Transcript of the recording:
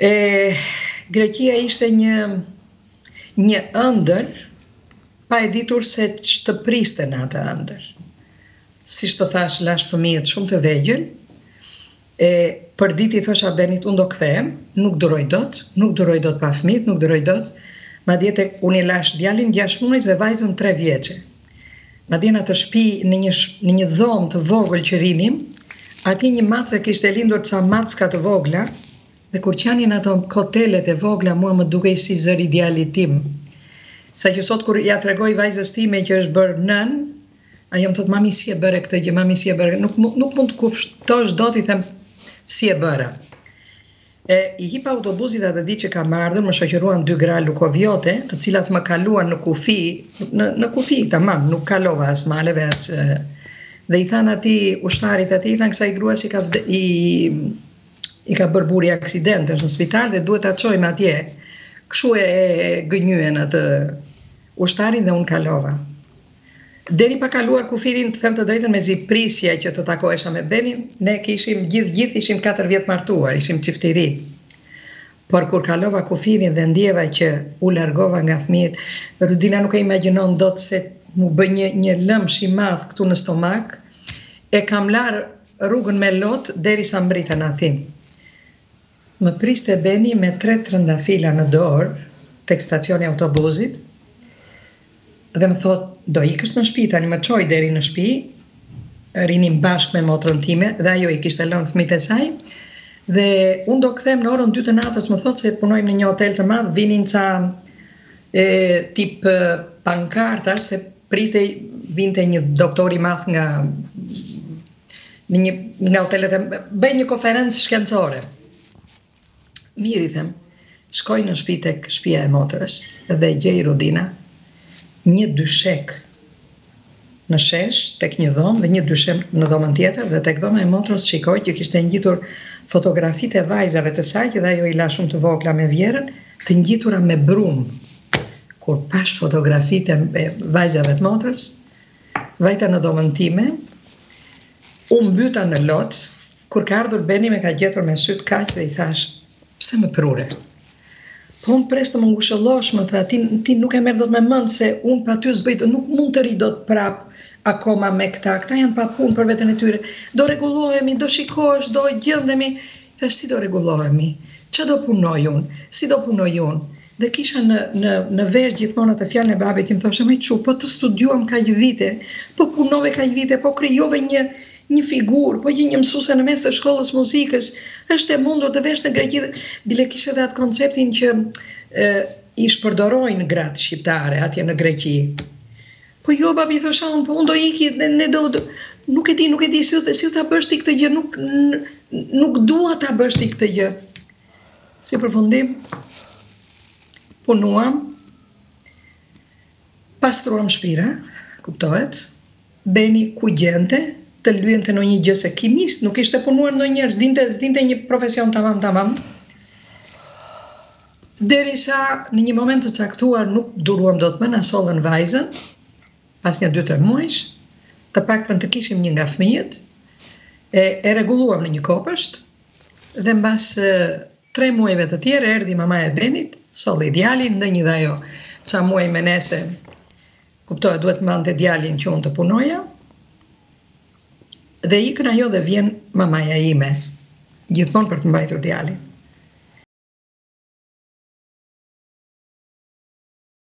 E Greqia ishte një një ëndërr pa e ditur se ç'të priste në atë ëndërr. Siç të thashë, lashë fëmijët shumë të vegjël. E për ditë i thosha Benit, unë do kthehem, nuk duroj dot, nuk duroj dot pa fëmijët, nuk duroj dot. Madje unë i lashë djalin 6 muaj dhe vajzën 3 vjeçe. Madje në atë shpi, në një në një dhomë të vogël që rrinim, atje një mace kishte lindur ca macka të vogla, dhe kur qanin ato kotelet e vogla, mua më dukej si zëri i djalit tim. Saqë sot kur ia tregoj vajzës time që është bërë nënë, ajo më thotë mami si e bëre këtë gjë, mami si e bëre, nuk nuk mund të kuptosh dot i them si e bëra. E, i hipa autobusit atë ditë që kam ardhur, më shoqëruan dy gra lukovjote, të cilat më kaluan në kufi, në, në kufi, tamam, nuk kalova as maleve, as... Dhe i thanë atij ushtarit aty, i thanë kësaj gruas i ka, vde, i, i ka bërë burri aksident, është në spital dhe duhet ta çojmë atje. Kështu e, e gënjyen atë ushtarin dhe unë kalova. Deri pa kaluar kufirin të them të drejtën mezi prisja që të takohesha me Benin, ne kishim gjithë gjithë ishim katër vjet martuar, ishim çift i ri. Por kur kalova kufirin dhe ndjeva që u largova nga fëmijët, Rudina nuk e imagjinon dot se m'u bë një një lëmsh i madh këtu në stomak, e kam larë rrugën me lot derisa mbërrita në Athinë. Më priste Beni me tre trëndafila në dorë tek stacioni i autobusit dhe më thotë, Do ikësh në shpi tani, më çoi deri në shpi, rrinim bashkë me motrën time dhe ajo i kishte lënë fëmijët e saj. Dhe unë do kthehem në orën 2 të natës, më thotë se punojmë në një hotel të madh, vinin ca e tip pankartash se pritej vinte një doktor i madh nga në një nga hotelet e bënte një konferencë shkencore. Mirë i them, shkoj në shpi tek shpia e motrës dhe gjej Rudina një dyshek në shesh tek një dhomë dhe një dyshek në dhomën tjetër dhe tek dhoma e motrës shikoj që kishte ngjitur fotografitë e vajzave të saj që dhe ajo i la shumë të vogla me vjehrrën të ngjitura me brumë kur pashë fotografitë e vajzave të motrës Vajta në dhomën time, u mbyta në lot, kur ka ardhur Beni më ka gjetur me sytë kaq dhe i thashë, pse më prure? Po unë pres të më ngushëllosh, më tha, ti, ti nuk e merr dot me mend se unë pa ty s'bëj dot, nuk mund të rri dot prap akoma me këta, këta janë pa punë për veten e tyre. Do rregullohemi, do shikosh, do gjendemi. Thashë si do rregullohemi? Ça do punoj unë? Si do punoj unë? Dhe kisha në në në vesh gjithmonë atë fjalën e babit që më thoshte Meçu, po të studiuam kaq vite, po punove kaq vite, po krijove një një figurë, po që një mësuese e mesme të shkollës muzikës është e mundur të vesh në Greqi. Bile kishte edhe atë konceptin që e, i shpërdorojnë gratë shqiptare atje në Greqi. Po jo, babi i thosha unë, po unë do iki, dhe ne do, do, nuk e di, nuk e di, si, si ta bësh ti këtë gjë, nuk, nuk dua ta bësh ti këtë gjë. Si përfundim, punuam, pastruam shpira, kuptohet, Beni ku gjente, të lyente ndonjë gjë se kimist, nuk kishte punuar ndonjëherë, s'dinte, s'dinte një profesion të mamë, të mamë. Derisa në një moment të caktuar nuk duruam dot më, na sollën vajzën, pas një dy tre muajsh, të paktën të kishim një nga fëmijët, e, e rregulluam në një kopsht, Dhe mbas tre muajve të tjerë erdhi mamaja e Benit, solli djalin, ndenji dhe ajo ca muaj me ne se kuptohet duhet të mbante djalin që unë të punoja. Dhe ikën ajo dhe vjen mamaja ime, gjithmonë për të mbajtur djalin.